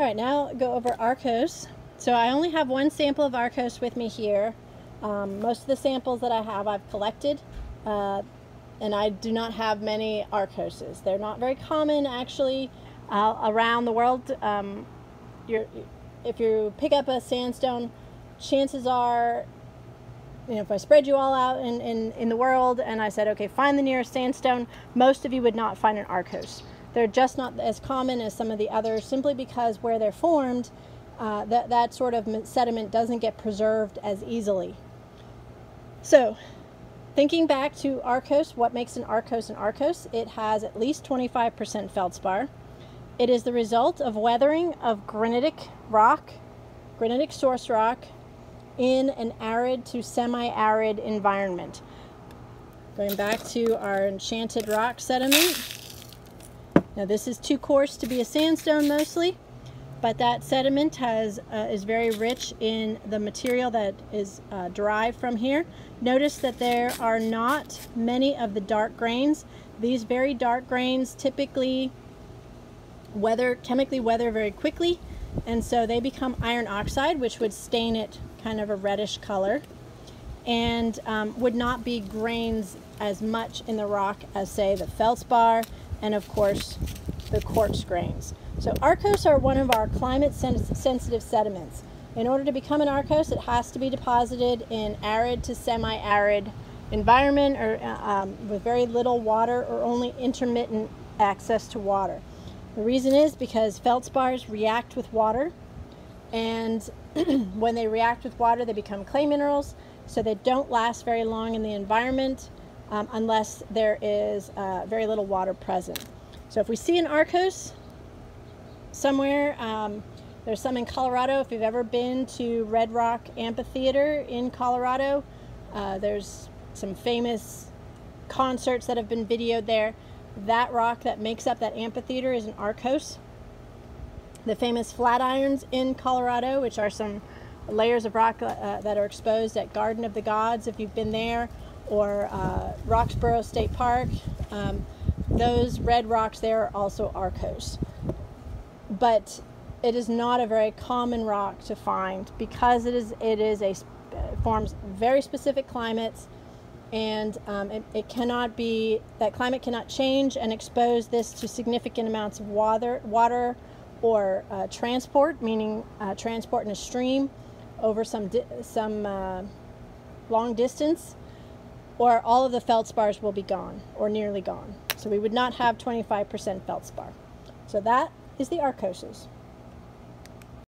All right, now go over Arkose. So I only have one sample of Arkose with me here. Um, most of the samples that I have I've collected, uh, and I do not have many Arkoses. They're not very common actually uh, around the world. Um, if you pick up a sandstone, chances are, you know, if I spread you all out in, in, in the world and I said, okay, find the nearest sandstone, most of you would not find an Arkose. They're just not as common as some of the others simply because where they're formed, uh, that, that sort of sediment doesn't get preserved as easily. So, thinking back to Arkose, what makes an Arkose an Arkose? It has at least 25% feldspar. It is the result of weathering of granitic rock, granitic source rock, in an arid to semi-arid environment. Going back to our enchanted rock sediment. Now this is too coarse to be a sandstone mostly but that sediment has uh, is very rich in the material that is uh, derived from here. Notice that there are not many of the dark grains. These very dark grains typically weather chemically weather very quickly and so they become iron oxide which would stain it kind of a reddish color and um, would not be grains as much in the rock as say the feldspar and of course the quartz grains. So Arkose are one of our climate sensitive sediments. In order to become an Arkose, it has to be deposited in arid to semi-arid environment or uh, um, with very little water or only intermittent access to water. The reason is because feldspars react with water and when they react with water they become clay minerals so they don't last very long in the environment um, unless there is uh, very little water present. So if we see an Arkose somewhere, um, there's some in Colorado. If you've ever been to Red Rock Amphitheater in Colorado, uh, there's some famous concerts that have been videoed there. That rock that makes up that amphitheater is an Arkose. The famous Flatirons in Colorado, which are some layers of rock uh, that are exposed at Garden of the Gods, if you've been there, or uh, Roxborough State Park. Um, those red rocks there are also Arkose. But it is not a very common rock to find because it is it is a forms very specific climates and um, it, it, cannot be that climate cannot change and expose this to significant amounts of water water or uh, transport meaning uh, transport in a stream over some some uh, long distance or all of the feldspars will be gone or nearly gone so we would not have 25% feldspar. So that is the Arkoses.